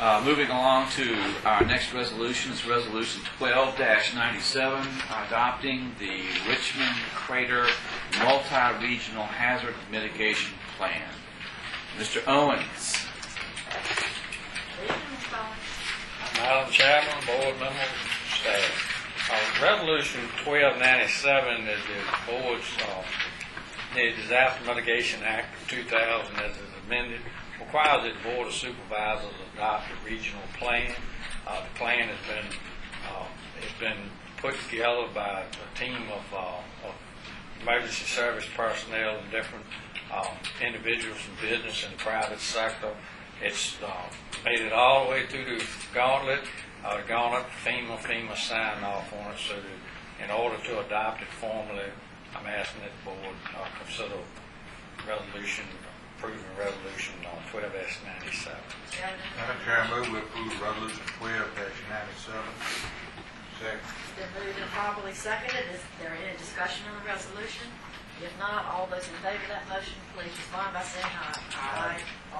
Uh, Moving along to our next resolution, is Resolution 12-97, adopting the Richmond Crater Multi-Regional Hazard Mitigation Plan. Mr. Owens. Madam Chairman, board members, staff. Uh, Resolution 1297 is the board's, uh, the Disaster Mitigation Act of 2000 as requires that the Board of Supervisors adopt a regional plan. Uh, The plan has been, uh, has been put together by a team of uh, of emergency service personnel and different um, individuals from business and private sector. It's uh, made it all the way through the gauntlet, uh, up FEMA, FEMA signed off on it, so that in order to adopt it formally, I'm asking that the board uh, consider resolution, approving resolution on twelve S ninety-seven. Madam Chair, I move we approve resolution twelve ninety-seven. Second. Been moved and properly seconded. Is there any discussion on the resolution? If not, all those in favor of that motion, please respond by saying aye. Aye. All opposed, no.